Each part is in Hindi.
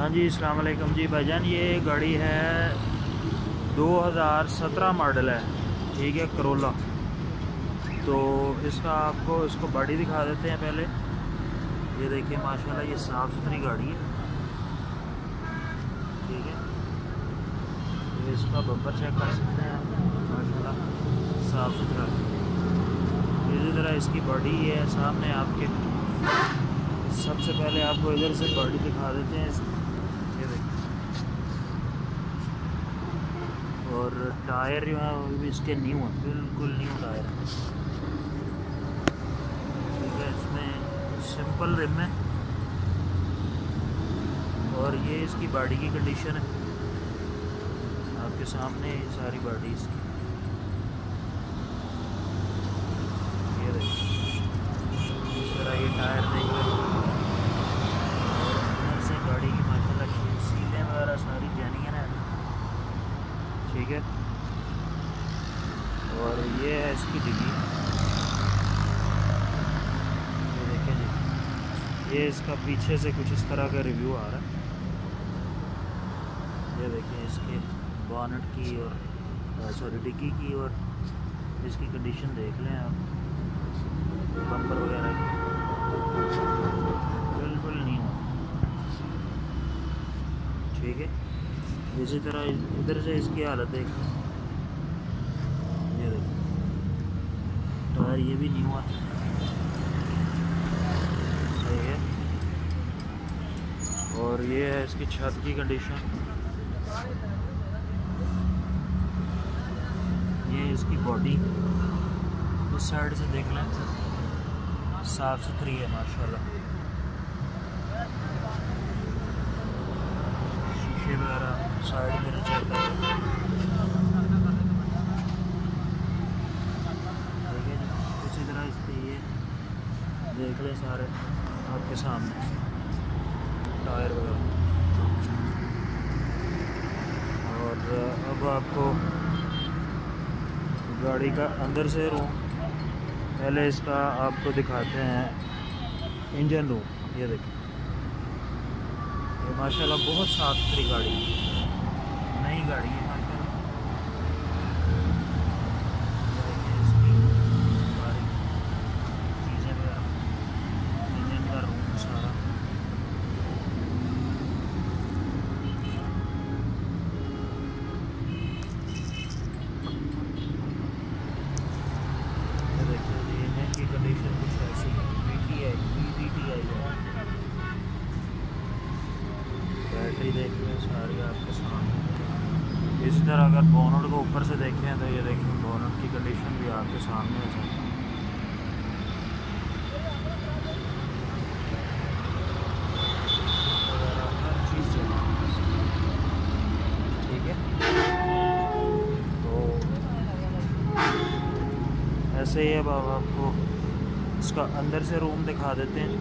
हाँ जी वालेकुम जी भाईजान, ये गाड़ी है 2017 मॉडल है, ठीक है करोला तो इसका आपको, इसको बॉडी दिखा देते हैं पहले। ये देखिए, माशाल्लाह, ये साफ़ सुथरी गाड़ी है। ठीक है। ये इसका बम्पर चेक कर सकते हैं माशाल्लाह साफ़ सुथरा इसी तरह इसकी बॉडी है, सामने आपके। सबसे पहले आपको इधर से बॉडी दिखा देते हैं। ये देखिए और टायर जो है, वो भी इसके न्यू है, बिल्कुल न्यू टायर है। ठीक है, इसमें सिंपल रिम है। और ये इसकी बॉडी की कंडीशन है। आपके सामने सारी बॉडी इसकी ये देखिए इस तरह ये टायर देख रहे अंदर से गाड़ी की माशाल्लाह सीलें वगैरह सारी जेन्यन है ठीक है और ये है इसकी डिग्गी ये देखें जी ये इसका पीछे से कुछ इस तरह का रिव्यू आ रहा है। ये देखिए इसके बॉनट की और सॉरी डिग्गी की और इसकी कंडीशन देख लें आप। बम्पर वगैरह की। बिल्कुल नहीं हो। ठीक है। इसी तरह इधर से इसकी हालत देख ये देखो टायर ये भी नहीं हुआ सही है और ये है इसकी छत की कंडीशन ये इसकी बॉडी इस साइड से देख लें। साफ़ सुथरी है, माशाल्लाह। शीशे वगैरह साइड में इसके ये देख लें सारे आपके सामने। टायर वगैरह और अब आपको गाड़ी का अंदर से रूम पहले इसका आपको दिखाते हैं इंजन रूम ये देखिए। ये माशाल्लाह बहुत साफ़ सुथरी गाड़ी है, नई गाड़ी है माशाल्लाह ये देखिए इसकी सारी चीज़ें वगैरह इंजन का रूम सारा ये देखिए जी इंजन की कंडीशन कुछ ऐसी है V T I V T I है बैटरी देख लें सारी आपके सामने। इसी तरह अगर बोनट को ऊपर से देखें तो ये देखिए बोनट की कंडीशन भी आपके सामने है ठीक है? तो ऐसे ही अब अब आपको इसका अंदर से रूम दिखा देते हैं।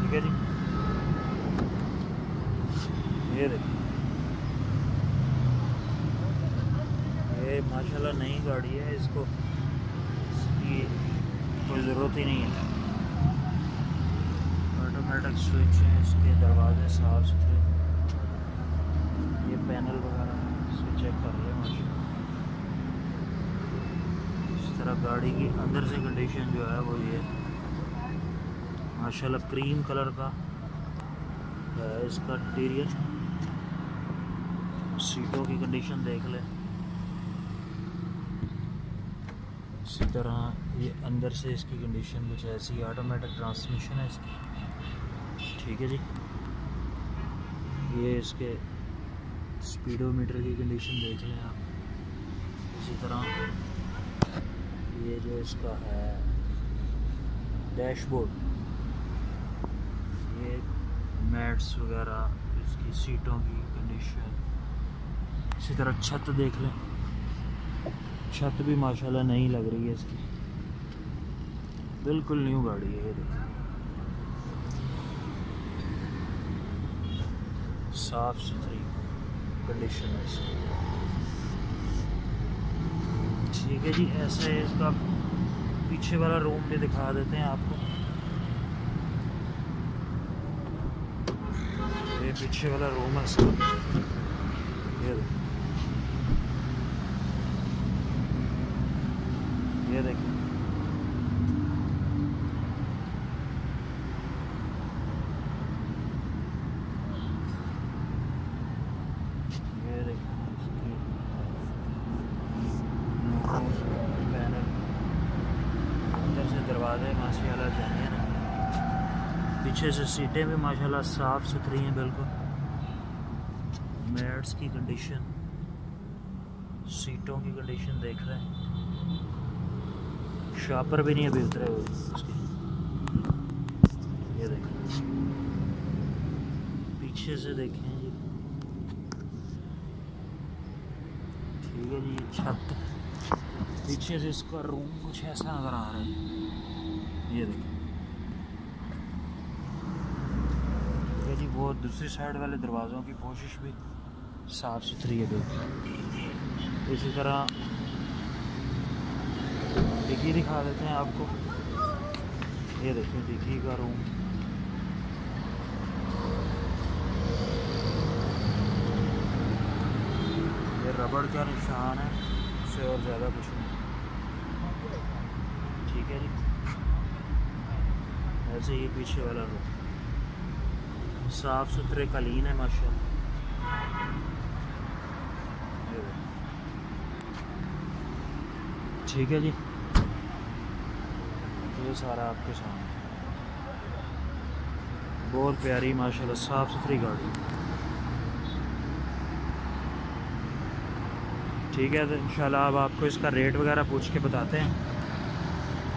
ठीक है जी? ये ये माशाल्लाह नई गाड़ी है, इसको इसकी कोई ज़रूरत ही नहीं है। ऑटोमेटिक स्विच है, इसके दरवाजे साफ़ सुथरे। ये पैनल वगैरह इसको चेक कर रहे हैं माशा इस तरह गाड़ी की अंदर से कंडीशन जो है वो ये माशाल्लाह क्रीम कलर का है, इसका इंटीरियर सीटों की कंडीशन देख ले। इसी तरह ये अंदर से इसकी कंडीशन कुछ ऐसी ऑटोमेटिक ट्रांसमिशन है इसकी। ठीक है जी। ये इसके स्पीडोमीटर की कंडीशन देख लें आप। इसी तरह ये जो इसका है डैशबोर्ड ये मैट्स वगैरह, इसकी सीटों की कंडीशन इसी तरह छत देख लें। छत भी माशाल्लाह नहीं लग रही है इसकी। बिल्कुल न्यू गाड़ी है ये देखिए। साफ़ सुथरी कंडीशन है इसकी। ठीक है जी, ऐसा है इसका। पीछे वाला रूम भी दिखा देते हैं आपको। ये पीछे वाला रूम है इसका ये ये देखिए ये देखिए पैनल से दरवाजे माशाल्लाह जाने ना। पीछे से सीटें भी माशाल्लाह साफ़ सुथरी हैं बिल्कुल। मैट्स की कंडीशन सीटों की कंडीशन देख रहे हैं। शॉपर भी नहीं अभी उतरे हुए ये देखें। पीछे से देखें जी। ठीक है जी, छत। पीछे से इसका रूम कुछ ऐसा नज़र आ रहा है। ये देखें। ठीक जी, वो दूसरी साइड वाले दरवाज़ों की कोशिश भी साफ़ सुथरी है बिल्कुल इसी तरह डिग्गी दिखा देते हैं आपको। ये देखिए, डिग्गी का रूम ये रबड़ का निशान है, उससे और ज़्यादा कुछ नहीं। ठीक है जी। ऐसे ये पीछे वाला रूम साफ़ सुथरे कलीन है माशा ठीक है जी। ये सारा आपके सामने। बहुत प्यारी, माशाल्लाह, साफ़ सुथरी गाड़ी। ठीक है तो इंशाल्लाह अब आपको इसका रेट वगैरह पूछ के बताते हैं।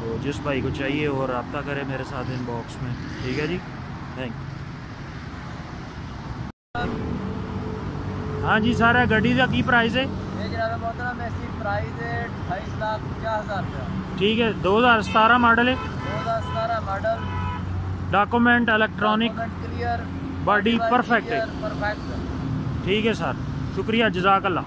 तो जिस भाई को चाहिए वो रबता करे मेरे साथ इनबॉक्स में। ठीक है जी? थैंक हाँ जी सारा गड्डी का की प्राइस है? प्राइस है पचास हज़ार ठीक है 2017 मॉडल है। दो हज़ार सतारह model document electronic clear body perfect है। ठीक है सर शुक्रिया जजाक अल्लाह